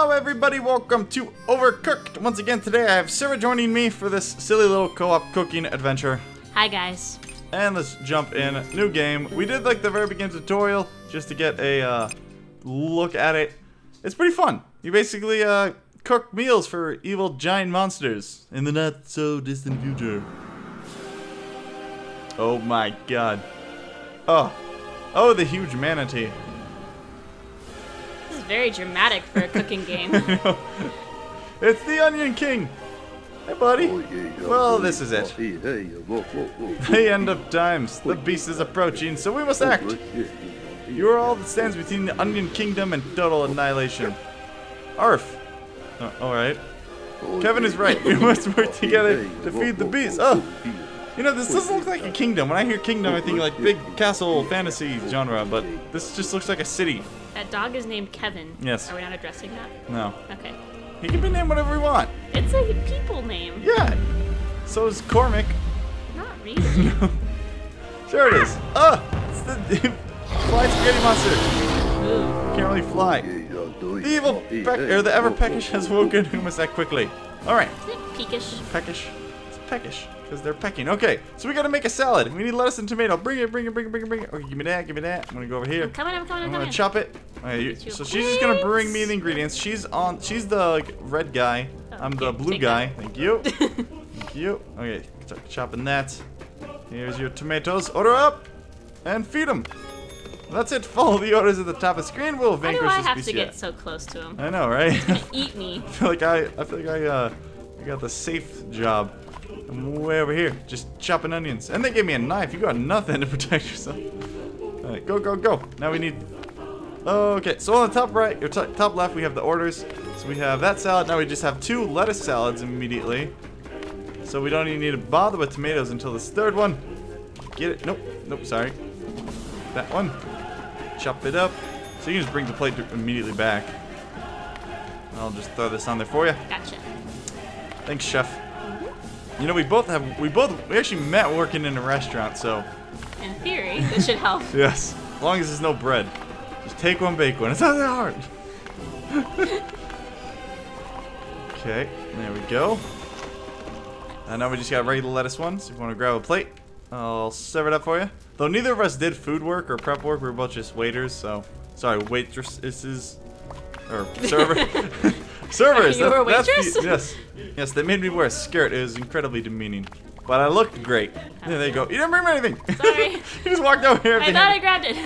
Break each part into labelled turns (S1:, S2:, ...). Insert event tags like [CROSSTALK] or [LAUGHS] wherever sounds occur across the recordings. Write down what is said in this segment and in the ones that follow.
S1: Hello everybody, welcome to Overcooked. Once again today I have Sarah joining me for this silly little co-op cooking adventure.
S2: Hi guys.
S1: And let's jump in, new game. We did like the very beginning tutorial just to get a uh, look at it. It's pretty fun. You basically uh, cook meals for evil giant monsters in the not so distant future. Oh my god. Oh. Oh, the huge manatee.
S2: This is very dramatic for a cooking game. [LAUGHS]
S1: It's the Onion King. Hey, buddy. Well, this is it. The end of times. The beast is approaching, so we must act. You are all that stands between the Onion Kingdom and total annihilation. Arf. Uh, oh, alright. Kevin is right. We must work together to feed the beast. Oh, you know, this doesn't look like a kingdom. When I hear kingdom, I think like big castle fantasy genre, but this just looks like a city.
S2: That dog is named Kevin.
S1: Yes.
S2: Are we not addressing that?
S1: No.
S2: Okay.
S1: He can be named whatever we want.
S2: It's a people name.
S1: Yeah. So is Cormac.
S2: Not really. [LAUGHS]
S1: Sure it is. Ah! It's the [LAUGHS] fly spaghetti monster.
S2: Ooh.
S1: Can't really fly. The evil peck or the ever peckish has woken who must act quickly. Alright.
S2: Isn't it peakish?
S1: Peckish. It's peckish. Because they're pecking. Okay, so we gotta make a salad. We need lettuce and tomato. Bring it, bring it, bring it, bring it, bring it. Okay, give me that, give me that. I'm gonna go over here.
S2: I'm coming, I'm coming, I'm
S1: I'm gonna chop it. Okay, you- so she's just gonna bring me the ingredients. She's on. She's the like, red guy.
S2: Oh,
S1: I'm the blue guy.
S2: that.
S1: Thank you. [LAUGHS] Thank you. Okay, ch- chopping that. Here's your tomatoes. Order up and feed them. That's it. Follow the orders at the top of the screen. We'll
S2: Why do
S1: vanquish
S2: I have to get so close to him?
S1: I know, right? [LAUGHS]
S2: Eat me.
S1: I feel like I, I feel like I, uh, I got the safe job. I'm way over here, just chopping onions. And they gave me a knife. You got nothing to protect yourself. All right, go, go, go. Now we need. Okay, so on the top right, or top left, we have the orders. So we have that salad. Now we just have two lettuce salads immediately. So we don't even need to bother with tomatoes until this third one. Get it? Nope, nope. Sorry. That one. Chop it up. So you can just bring the plate immediately back. I'll just throw this on there for you.
S2: Gotcha.
S1: Thanks, chef. You know, we both have, we both, we actually met working in a restaurant, so
S2: In theory, this should help. [LAUGHS]
S1: yes. As long as there's no bread. Just take one, bake one. It's not that hard. [LAUGHS] okay, there we go. And now we just got regular lettuce ones. If you want to grab a plate, I'll serve it up for you. Though neither of us did food work or prep work, we were both just waiters, so. Sorry, waitresses. Or server. [LAUGHS] [LAUGHS] Servers!
S2: You were a waitress?
S1: yes. Yes, they made me wear a skirt. It was incredibly demeaning. But I looked great. Yeah, there you go. You didn't bring me anything. [LAUGHS]
S2: Sorry.
S1: you just walked over here.
S2: I thought I grabbed it.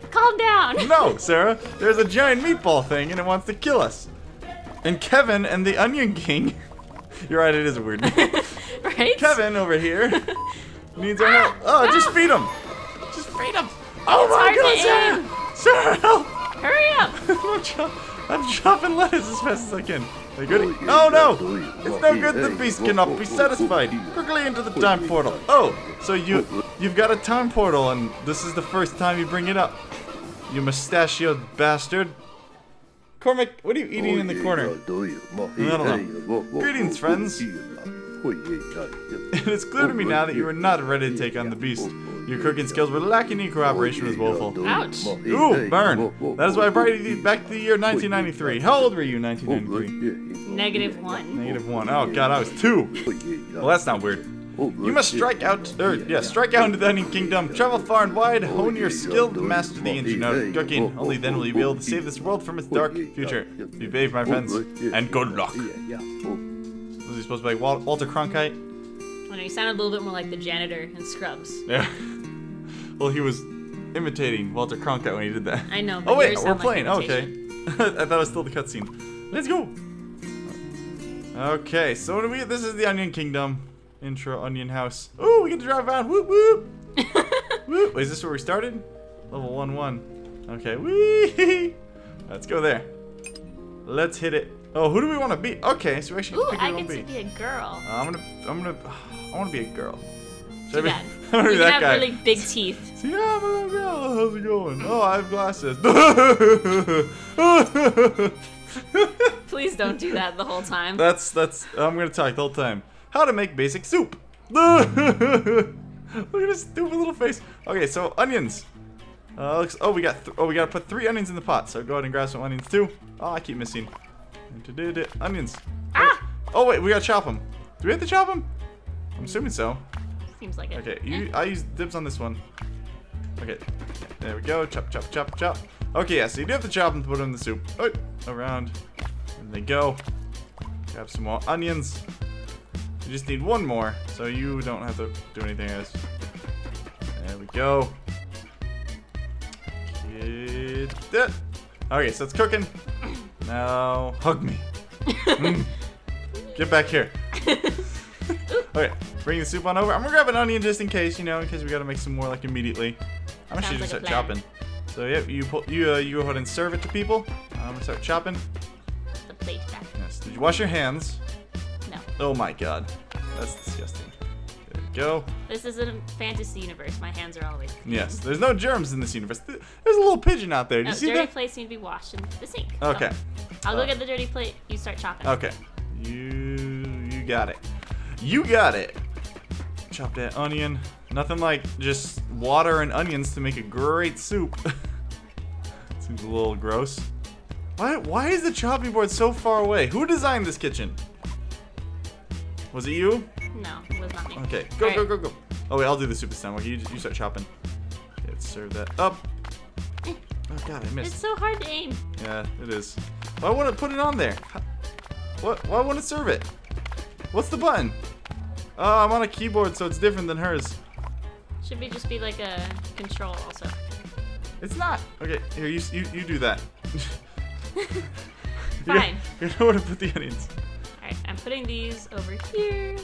S2: [LAUGHS] Calm down.
S1: no, Sarah. There's a giant meatball thing and it wants to kill us. And Kevin and the Onion King. You're right, it is a weird name.
S2: right?
S1: Kevin over here needs our help. Ah! Oh, just ah! feed him. Just feed him. Oh
S2: It's
S1: my god, Sarah! Sarah, help!
S2: Hurry up.
S1: I'm, chopping lettuce as fast as I can. You good? Oh no! It's no good. The beast cannot be satisfied. Quickly into the time portal. Oh, so you you've got a time portal, and this is the first time you bring it up. You mustachioed bastard. Cormac, what are you eating in the corner? I don't know. Greetings, friends. [LAUGHS] It is clear to me now that you are not ready to take on the beast. Your cooking skills were lacking in cooperation was woeful.
S2: Ouch.
S1: Ooh, burn. That is why I brought you back to the year 1993. How old were you in 1993?
S2: Negative one.
S1: Negative one. Oh god, I was two. Well, that's not weird. You must strike out, or yeah, strike out into the Onion Kingdom, travel far and wide, hone your skill to master the engine of cooking. Only then will you be able to save this world from its dark future. Be brave, my friends, and good luck. Was he supposed to be like Walter Cronkite?
S2: Well, he sounded a little bit more like the janitor in Scrubs.
S1: Yeah. Well, he was imitating Walter Cronkite when he did that.
S2: I know, [LAUGHS] but
S1: Oh wait, we're
S2: sound like
S1: playing. okay. [LAUGHS] I thought it was still the cutscene. Let's go. Okay, so what do we? This is the Onion Kingdom. Intro Onion House. Oh, we get to drive around. Whoop whoop. [LAUGHS] whoop. Wait, is this where we started? Level one one. Okay. Wee. Let's go there. Let's hit it. Oh, who do we want to be? Okay, so we actually
S2: Ooh,
S1: pick
S2: I
S1: who
S2: get to
S1: to be.
S2: be a girl.
S1: Uh, I'm gonna. I'm gonna. [SIGHS] I want to be a girl. I
S2: Too
S1: be-
S2: bad.
S1: I'm
S2: You
S1: that
S2: have
S1: guy.
S2: really big teeth.
S1: So, yeah, I'm a little girl. How's it going? Oh, I have glasses. [LAUGHS]
S2: Please don't do that the whole time.
S1: that's that's. I'm gonna talk the whole time. How to make basic soup. [LAUGHS] Look at his stupid little face. Okay, so onions. Uh, looks, oh, we got. Th oh, we gotta put three onions in the pot. So go ahead and grab some onions too. Oh, I keep missing. Onions.
S2: Ah!
S1: Oh wait, we gotta chop them. Do we have to chop them? I'm assuming so.
S2: Seems like it.
S1: Okay, you, I use dibs on this one. Okay, there we go. Chop, chop, chop, chop. Okay, yeah, so you do have to chop them to put them in the soup. Oh, around. And they go. Grab some more onions. You just need one more, so you don't have to do anything else. There we go. Get it. Okay, so it's cooking. Now, hug me. [LAUGHS] Mm. Get back here. [LAUGHS] okay, bring the soup on over. I'm gonna grab an onion just in case, you know, in case we gotta make some more like immediately. I'm actually just
S2: like
S1: start chopping. So yep, you pull, you uh, you go ahead and serve it to people. I'm gonna start chopping.
S2: The plate back.
S1: Yes. Did you wash your hands?
S2: No.
S1: Oh my god, that's disgusting. There we go.
S2: This is a fantasy universe. My hands are always.
S1: Yes, there's no germs in this universe. There's a little pigeon out there. Do
S2: No,
S1: you see
S2: dirty
S1: that?
S2: plates need to be washed in the sink.
S1: Okay.
S2: So, I'll
S1: Uh,
S2: go get the dirty plate. You start chopping.
S1: Okay. You you got it. You got it. Chop that onion. Nothing like just water and onions to make a great soup. [LAUGHS] Seems a little gross. Why why is the chopping board so far away? Who designed this kitchen? Was it you?
S2: No, it was not me.
S1: Okay. Go go
S2: Alright.
S1: go go. Oh wait, I'll do the soup this time. Okay, you, you start chopping. Okay, let's serve that up. Oh god, I missed.
S2: It's so hard to aim.
S1: Yeah, it is. Why wouldn't it put it on there? What? Why wouldn't it serve it? What's the button? Oh, I'm on a keyboard, so it's different than hers.
S2: Should be just be like a control also.
S1: It's not. Okay, here you you, you do that. [LAUGHS]
S2: Fine.
S1: You know where to put the onions.
S2: Alright, I'm putting these over here.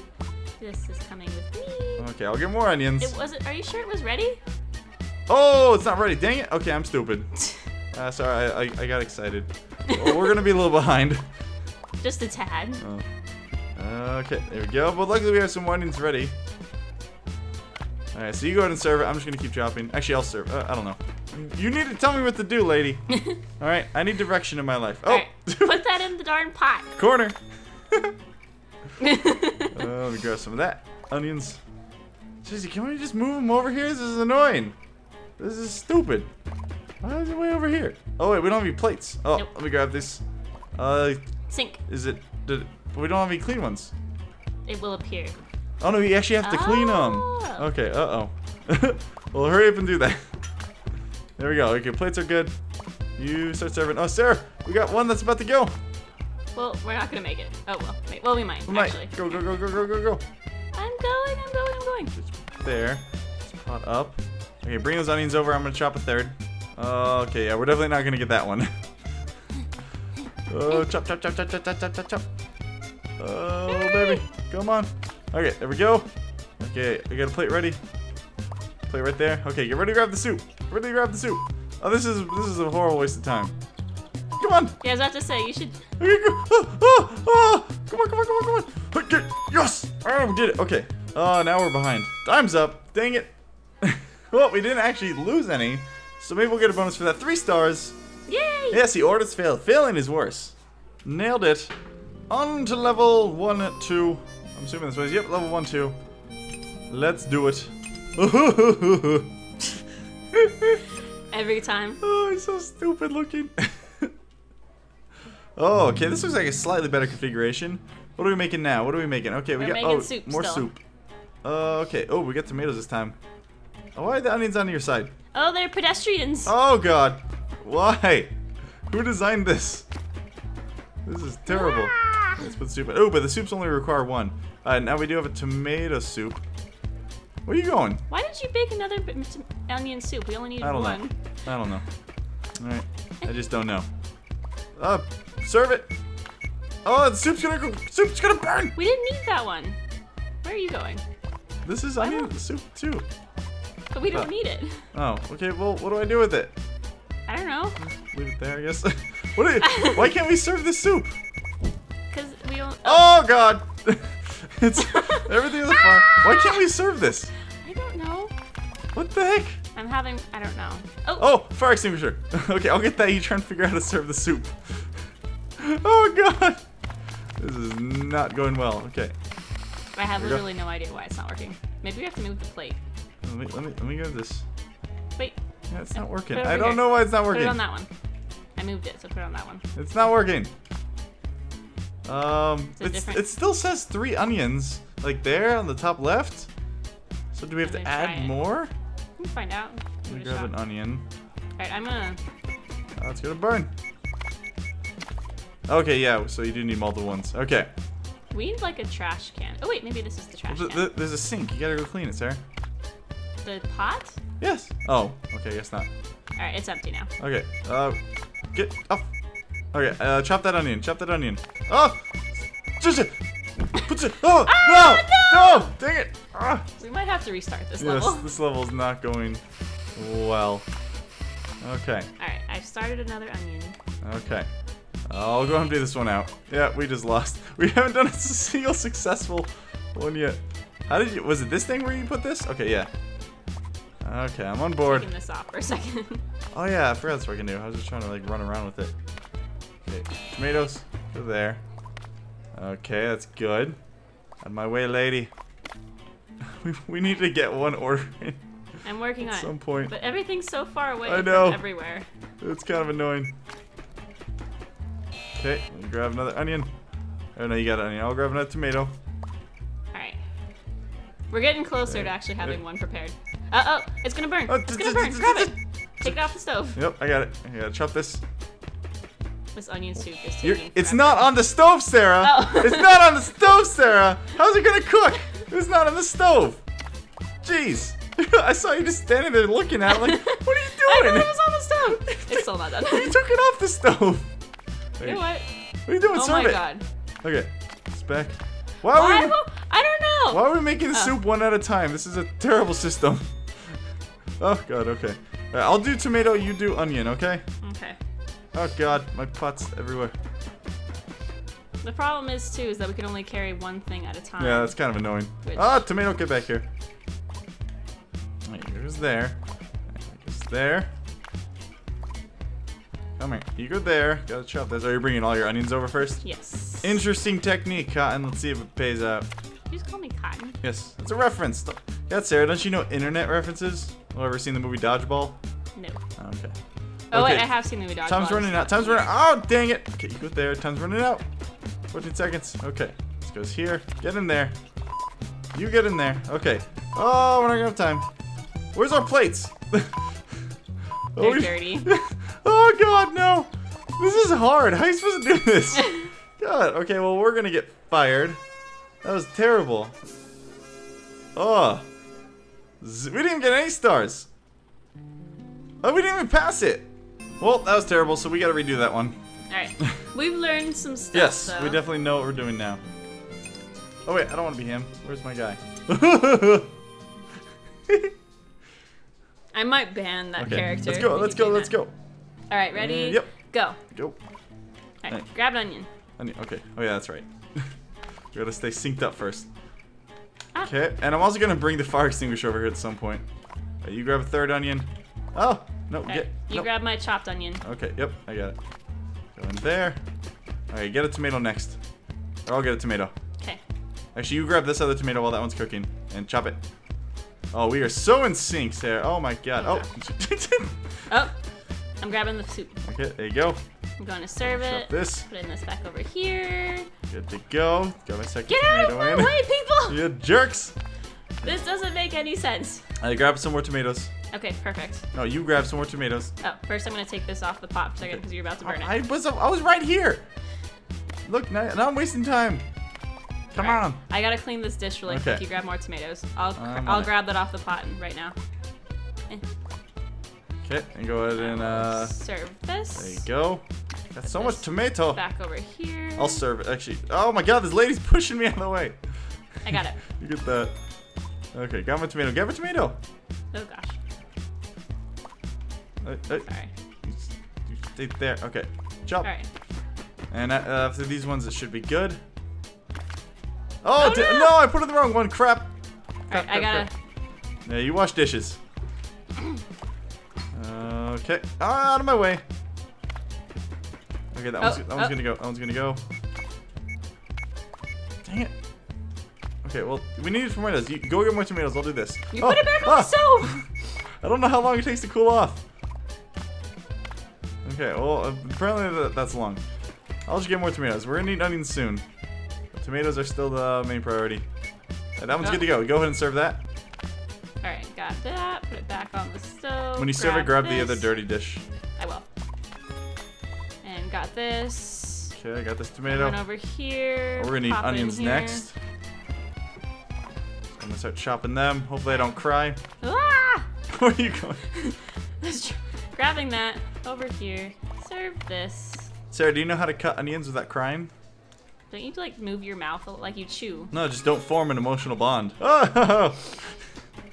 S2: This is coming with me.
S1: Okay, I'll get more onions.
S2: It was. Are you sure it was ready?
S1: Oh, it's not ready. Dang it. Okay, I'm stupid. [LAUGHS] Uh, sorry, I, I, I got excited. Well, we're gonna be a little behind.
S2: Just a tad.
S1: Oh. Okay, there we go. But luckily we have some onions ready. Alright, so you go ahead and serve it. I'm just gonna keep chopping. Actually, I'll serve. Uh, I don't know. You need to tell me what to do, lady. [LAUGHS] Alright, I need direction in my life. Oh!
S2: Alright, put that in the darn pot. [LAUGHS]
S1: Corner! [LAUGHS] Oh, let me grab some of that. Onions. Jizzy, can we just move them over here? This is annoying. This is stupid. Why is it way over here? Oh, wait, we don't have any plates. Oh,
S2: Nope.
S1: let me grab this. Uh,
S2: Sink.
S1: is it... Did, but we don't have any clean ones.
S2: It will appear.
S1: Oh no, you actually have to clean them.
S2: Oh.
S1: Okay, uh oh. [LAUGHS] well, hurry up and do that. [LAUGHS] There we go. Okay, plates are good. You start serving. Oh, Sarah, we got one that's about to go.
S2: Well, we're not gonna make it. Oh well. Wait. Well, we might
S1: We might.
S2: actually.
S1: Go, go, go, go, go, go, go.
S2: I'm going. I'm going. I'm going.
S1: Just there. Just pot up. Okay, bring those onions over. I'm gonna chop a third. Uh, okay, yeah, we're definitely not gonna get that one. [LAUGHS] oh, chop, chop, chop, chop, chop, chop, chop, chop. Oh, baby, come on. Okay, there we go. Okay, I got a plate ready. Plate right there. Okay, get ready to grab the soup. Get ready to grab the soup. Oh, this is this is a horrible waste of time. Come on.
S2: Yeah, I was about to say you should.
S1: Okay, go. [LAUGHS] Ah, ah, ah. Come on, come on, come on, come on. Okay, yes. Oh, we did it. Okay. Oh, now we're behind. Time's up. Dang it. [LAUGHS] well, we didn't actually lose any, so maybe we'll get a bonus for that. Three stars.
S2: Yay!
S1: Yes, the orders failed. Failing is worse. Nailed it. On to level one, two. I'm assuming this was. Yep, level one, two. Let's do it. [LAUGHS]
S2: Every time.
S1: Oh, he's so stupid looking. [LAUGHS] oh, okay. This looks like a slightly better configuration. What are we making now? What are we making? Okay, we
S2: We're
S1: got oh
S2: soup
S1: more
S2: still.
S1: soup. Uh, okay. Oh, we got tomatoes this time. Oh, why are the onions on your side?
S2: Oh, they're pedestrians.
S1: Oh God, why? Who designed this? This is terrible. Let's put soup. Oh, but the soups only require one. Uh, now we do have a tomato soup. Where are you going?
S2: Why did you bake another onion soup? We only needed
S1: I don't
S2: one.
S1: know. I don't know. Alright. I just don't know. [LAUGHS] Uh, serve it! Oh, the soup's gonna go. Soup's gonna burn!
S2: We didn't need that one. Where are you going?
S1: This is onion soup too.
S2: But we don't
S1: Uh.
S2: need it.
S1: Oh, okay. Well, what do I do with it?
S2: I don't know.
S1: Leave it there, I guess. [LAUGHS] what? You, why can't we serve the soup?
S2: Cause we.
S1: Oh God! [LAUGHS] it's [LAUGHS] everything the fire. Why can't we serve this?
S2: I don't know.
S1: What the heck?
S2: I'm having. I don't know. Oh.
S1: Oh, fire extinguisher. [LAUGHS] okay, I'll get that. You trying to figure out how to serve the soup. oh God! This is not going well. Okay.
S2: I have
S1: There go.
S2: literally no idea why it's not working. Maybe we have to move the plate.
S1: Let me let me let me grab this.
S2: Wait.
S1: Yeah, it's not working.
S2: It
S1: I don't
S2: here.
S1: know why it's not working.
S2: Put it on that one. I moved it, so put it on that one.
S1: It's not working. Um,
S2: It's
S1: it still says three onions, like there on the top left. So do we have to add more?
S2: Let me find out.
S1: Let
S2: Give
S1: me grab an onion.
S2: Alright, I'm gonna.
S1: Oh, it's gonna burn. Okay, yeah. So you do need multiple ones. Okay.
S2: We need like a trash can. Oh wait, maybe this is the trash
S1: Th-
S2: can.
S1: th- there's a sink. You gotta go clean it, Sarah.
S2: The pot?
S1: Yes. Oh. Okay. Guess not.
S2: Alright, it's empty now.
S1: Okay. Uh, get off. Okay. Uh, chop that onion. Chop that onion. Oh. Just it. Put it. Oh
S2: Ah,
S1: no! No! Dang it! Ah.
S2: We might have to restart this
S1: Yes,
S2: level.
S1: this level is not going well. Okay.
S2: Alright, I've started another onion.
S1: Okay. I'll go and do this one out. Yeah, we just lost. [LAUGHS] We haven't done a [LAUGHS] single successful one yet. How did you? Was it this thing where you put this? Okay, yeah. Okay, I'm on board.
S2: Taking this off for a second. [LAUGHS]
S1: Oh yeah, I forgot that's what I can do. I was just trying to like run around with it. Okay, tomatoes, go there. Okay, that's good. On my way, lady. [LAUGHS] we, we need to get one order in
S2: I'm working
S1: at
S2: on
S1: some point.
S2: But everything's so far away
S1: I know.
S2: everywhere.
S1: It's kind of annoying. Okay, grab another onion. Oh no, you got an onion. I'll grab another tomato.
S2: Alright. We're getting closer
S1: Okay.
S2: to actually having one prepared. Uh oh, it's gonna burn.
S1: Oh,
S2: It's gonna burn. Grab it. Take it off the stove.
S1: Yep, I got it. I gotta chop this.
S2: This onion soup is
S1: You're,
S2: taking
S1: it's
S2: forever.
S1: not on the stove, Sarah.
S2: Oh. [LAUGHS]
S1: it's not on the stove, Sarah. How's it gonna cook? It's not on the stove. Jeez. [LAUGHS] I saw you just standing there looking at it like, [LAUGHS] what are
S2: I
S1: you
S2: thought
S1: doing?
S2: it was on the stove. It's still not done.
S1: you took it off the stove.
S2: you know what?
S1: What are you doing?
S2: Oh
S1: Serve
S2: my
S1: it.
S2: god.
S1: Okay, it's back. Why are
S2: Why?
S1: we?
S2: I don't know.
S1: Why are we making the
S2: Oh.
S1: soup one at a time? This is a terrible system. Oh god. Okay. Alright, I'll do tomato. You do onion. Okay. Oh god, my pot's everywhere.
S2: The problem is too is that we can only carry one thing at a time.
S1: Yeah, that's kind of annoying.
S2: Which-
S1: Ah, tomato, get back here. Wait, here's there. Here's there. Come here. You go there. Gotta chop this. Are you bringing all your onions over first?
S2: Yes.
S1: Interesting technique, Cotton. Let's see if it pays out.
S2: you just call me Cotton.
S1: Yes, it's a reference. Yeah, Sarah, don't you know internet references? Well, ever seen the movie Dodgeball?
S2: No.
S1: Okay.
S2: Oh wait,
S1: Okay.
S2: I have seen the movie Dodgeball.
S1: Time's running out. Time's running out. Oh, dang it. Okay, you go there. Time's running out. 14 seconds. Okay. This goes here. Get in there. You get in there. Okay. Oh, we're not gonna have time. Where's our plates? [LAUGHS]
S2: They're
S1: oh,
S2: dirty. [LAUGHS]
S1: oh, God, no. This is hard. How are you supposed to do this? [LAUGHS] God. Okay, well, we're gonna get fired. That was terrible. Oh. Z- We didn't get any stars. Oh, we didn't even pass it. Well, that was terrible, so we gotta redo that one.
S2: Alright. [LAUGHS] We've learned some stuff.
S1: Yes,
S2: though.
S1: we definitely know what we're doing now. Oh wait, I don't want to be him. Where's my guy? [LAUGHS]
S2: I might ban that
S1: okay,
S2: character.
S1: let's go. Let's go. Let's
S2: that.
S1: go.
S2: Alright, ready?
S1: Uh, yep.
S2: Go.
S1: Go.
S2: Alright,
S1: Right.
S2: grab an onion.
S1: Onion. Okay. Oh yeah, that's right. [LAUGHS] we gotta stay synced up first.
S2: Ah.
S1: Okay, and I'm also gonna bring the fire extinguisher over here at some point. Uh, you grab a third onion. Oh no,
S2: Alright,
S1: get.
S2: you
S1: nope.
S2: grab my chopped onion.
S1: Okay. Yep, I got it. Go in there. Alright, get a tomato next. Or I'll get a tomato.
S2: Okay.
S1: Actually, you grab this other tomato while that one's cooking and chop it. Oh, we are so in sync, Sarah. Oh my god. Oh. [LAUGHS]
S2: Oh, I'm grabbing the soup.
S1: okay, there you go.
S2: I'm going to serve it.
S1: this.
S2: Put this back over here.
S1: Good to go. Got my second
S2: Get out of my
S1: in.
S2: way, people! [LAUGHS]
S1: You jerks.
S2: This doesn't make any sense.
S1: I grab some more tomatoes.
S2: Okay, perfect.
S1: No, you grab some more tomatoes.
S2: Oh, first I'm gonna take this off the pot second because you're about to burn it.
S1: I was I was right here. Look, now, now I'm wasting time. Come
S2: Alright,
S1: on.
S2: I gotta clean this dish really
S1: Okay.
S2: quick. You grab more tomatoes. I'll I'll grab that off the pot right now. Eh,
S1: Okay, and go ahead and uh,
S2: serve this.
S1: there you go. Got so much tomato.
S2: Back over here.
S1: I'll serve it. Actually, oh my god, this lady's pushing me out of the way.
S2: I got it. [LAUGHS]
S1: You get that. Okay, got my tomato. Get my tomato.
S2: Oh gosh.
S1: Uh, uh,
S2: Sorry.
S1: you, you stay there. Okay, chop.
S2: All right.
S1: And uh, after these ones, it should be good. Oh,
S2: Oh, no!
S1: no! I put in the wrong one. Crap.
S2: All
S1: Crap,
S2: right. I gotta.
S1: crap. Yeah, you wash dishes. [CLEARS THROAT] Okay. Ah, out of my way. Okay, that
S2: Oh,
S1: one's, that one's
S2: oh.
S1: gonna go. That one's gonna go. Okay, well, we need tomatoes. You go get more tomatoes. I'll do this.
S2: You
S1: Oh,
S2: put it back on
S1: ah!
S2: the stove. [LAUGHS]
S1: I don't know how long it takes to cool off. Okay, well, apparently that, that's long. I'll just get more tomatoes. We're gonna need onions soon. Tomatoes are still the main priority. And that one's
S2: Oh.
S1: good to go. Go ahead and serve that.
S2: Alright, got that. Put it back on the stove.
S1: When you serve it, grab the other dirty dish.
S2: I will. And got this.
S1: Okay, I got this tomato.
S2: over here.
S1: Oh, we're gonna need
S2: pop it in
S1: onions next. I'm gonna start chopping them. Hopefully I don't cry.
S2: Ah! [LAUGHS]
S1: Where are you going? [LAUGHS]
S2: Tr- Grabbing that over here. Serve this.
S1: Sarah, do you know how to cut onions without crying?
S2: Don't you like move your mouth like you chew?
S1: No, just don't form an emotional bond. Oh,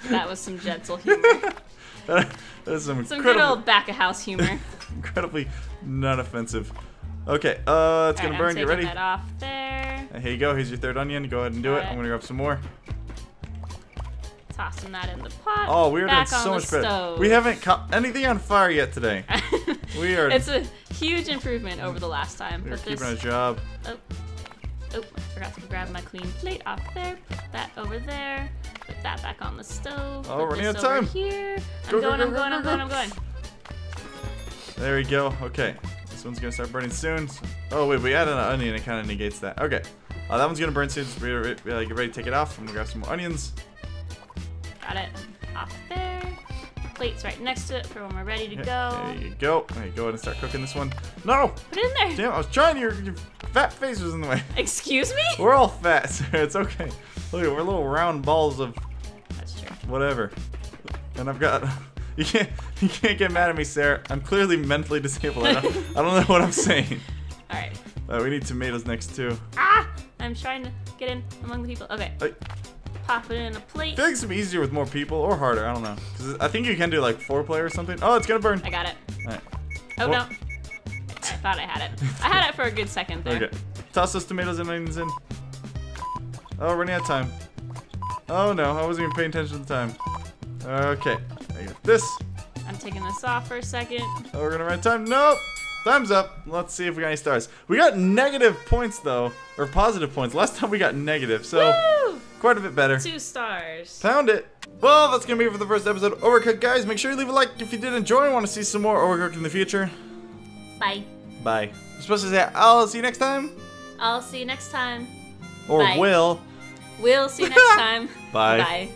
S1: [LAUGHS]
S2: That was some gentle humor.
S1: that is some,
S2: Some good
S1: incredible,
S2: old back of house humor.
S1: incredibly not offensive. Okay, uh, it's
S2: Alright,
S1: gonna
S2: I'm
S1: burn. Get ready.
S2: that off there.
S1: Here you go. Here's your third onion. Go ahead and do it.
S2: it.
S1: I'm gonna grab some more.
S2: Tossing that in the pot.
S1: Oh, we are doing so much better.
S2: stove.
S1: We haven't caught anything on fire yet today. [LAUGHS] We are.
S2: it's a huge improvement over the last time.
S1: we are
S2: Put
S1: keeping
S2: this.
S1: a job.
S2: Oh, oh, I forgot to grab my clean plate off there. Put that over there. Put that back on the stove.
S1: Oh, running out of time.
S2: Here. I'm
S1: Go, go,
S2: going.
S1: go,
S2: I'm
S1: go,
S2: going.
S1: go,
S2: I'm going. I'm going.
S1: There we go. Okay. This one's gonna start burning soon. Oh wait, we added an onion. It kind of negates that. Okay. Uh, that one's gonna burn soon. So we uh, get ready to take it off. I'm gonna grab some more onions.
S2: Got it. Off there. Plate's right next to it for when we're ready to
S1: Yeah,
S2: go.
S1: There you go. Okay, go ahead and start cooking this one. No!
S2: Put it in there.
S1: Damn, I was trying. Your, your fat face was in the way. [LAUGHS]
S2: Excuse me?
S1: We're all fat, so [LAUGHS] it's okay. Look, we're little round balls of
S2: That's true.
S1: whatever. And I've got. [LAUGHS] You can't. You can't get mad at me, Sarah. I'm clearly mentally disabled. I don't, I don't know what I'm saying.
S2: All right.
S1: Uh, we need tomatoes next too.
S2: Ah! I'm trying to get in among the people. Okay. Pop it in a plate.
S1: feel like it's easier with more people or harder. I don't know. Cause I think you can do like four player or something. Oh, it's gonna burn.
S2: I got it. Oh
S1: Well-
S2: no. I thought I had it. I had it for a good second there.
S1: Okay. Toss those tomatoes and onions in. Oh, running out of time. Oh no, I wasn't even paying attention to the time. Okay. I got this.
S2: I'm taking this off for a second.
S1: Oh, we're gonna run out of time. Nope. Time's up. Let's see if we got any stars. We got negative points though, or positive points. Last time we got negative, so
S2: Woo!
S1: Quite a bit better.
S2: Two stars.
S1: Found it. Well, that's gonna be it for the first episode of Overcooked, guys. Make sure you leave a like if you did enjoy and want to see some more Overcooked in the future.
S2: Bye.
S1: Bye. You're supposed to say, I'll see you next time?
S2: I'll see you next time.
S1: Or
S2: Bye.
S1: will.
S2: We'll see you next time. [LAUGHS]
S1: Bye.
S2: Bye.